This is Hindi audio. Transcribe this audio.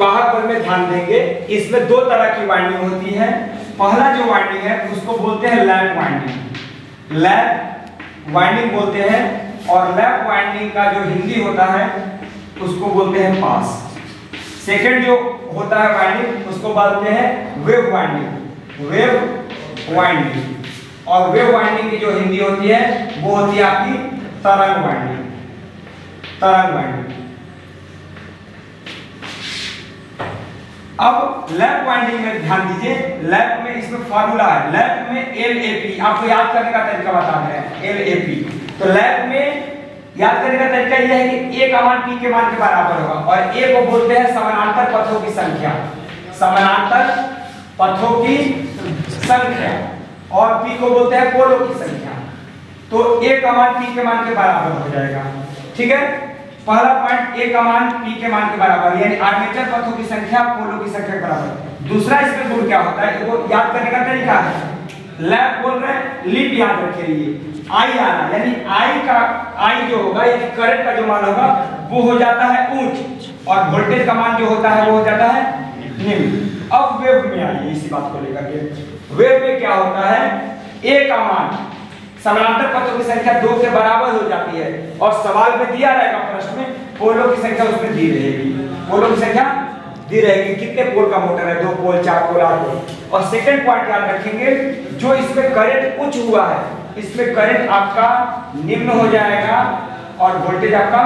वाहक बल में ध्यान देंगे इसमें दो तरह की वाइंडिंग होती है। पहला जो वाइंडिंग है, उसको बोलते हैं लैप वाइंडिंग लैप वाइंडिंग बोलते हैं, और लैप वाइंडिंग का जो हिंदी होता है, उसको बोलते हैं पास सेकंड जो होता है वाइंडिंग उसको बोलते हैं वेव वाइंडिंग वेव वाइंडिंग और वेव वाइंडिंग की जो हिंदी होती है, वो होती है आपकी तरंग वाइंडिंग तरंग वाइंडिंग अब लैप वाइंडिंग में ध्यान दीजिए लैप में इसमें फार्मूला है। लैप में एल ए पी आपको याद करने का तरीका बता रहे हैं एल ए पी तो लैप में याद करने का तरीका यह है कि ए का मान पी के मान के बराबर होगा और ए को बोलते हैं समानांतर पथों की संख्या। समानांतर पथों की संख्या और पी को बोलते हैं पोलों की संख्या। तो ए का मान पी के मान के बराबर हो जाएगा। ठीक है? पहला पॉइंट ए का मान पी के मान के बराबर, यानी आर्मेचर पथों की संख्या पोलों की संख्या के बराबर। दूसरा इसमें गुण क्या होता है, देखो, याद करने का तरीका है। लैप बोल रहे हैं लिप याद रखिए आई आना यानी आई का आई जो होगा, यानी करंट का जो मान होगा, वो हो जाता है ऊंच। और वोल्टेज का मान जो होता है, वो हो जाता है निम्न। अब वेव में आइए, इसी बात को लेकर के। वेव में क्या होता है ए का मान समानांतर पथों की संख्या दो के बराबर हो जाती है। और सवाल में दिया रहेगा प्रश्न में, पोलों की संख्या उसमें दी रहेगी। पोलों की संख्या दी रहेगी। कितने पोल का मोटर है? दो पोल, चार पोल, आठ पोल। और सेकंड पॉइंट याद रखेंगे, जो इसमें करंट उच्च हुआ है, इसमें करंट आपका निम्न हो जाएगा और वोल्टेज आपका